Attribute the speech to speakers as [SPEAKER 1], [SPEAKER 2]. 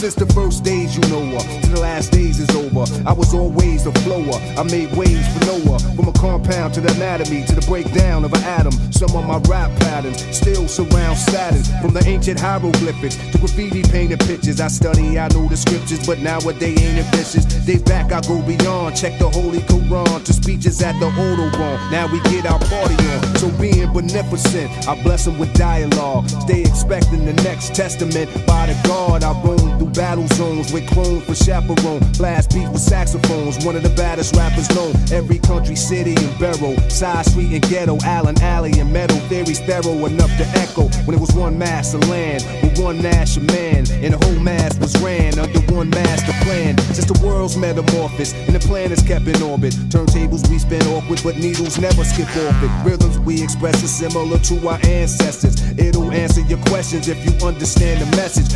[SPEAKER 1] Since the first days you know her, to the last days is over. I was always the flower. I made waves for Noah. From a compound to the anatomy, to the breakdown of an atom. Some of my rap patterns still surround Saturn. From the ancient hieroglyphics to graffiti painted pictures. I study, I know the scriptures, but nowadays ain't ambitious. Day back, I go beyond. Check the Holy Quran to speeches at the Parthenon. Now we get our party on. So being beneficent, I bless them with dialogue. Stay expecting the next testament by the God. I through battle zones with chrome for chaperone. Blast beat with saxophones. One of the baddest rappers known. Every country, city, and borough. Side street and ghetto. Allen Alley and metal theories thorough enough to echo. When it was one mass of land with one national man. And the whole mass was ran under one master plan. Since the world's metamorphosis and the planets kept in orbit. Turntables we spin awkward, but needles never skip off it. Rhythms we express is similar to our ancestors. It'll answer your questions if you understand the message.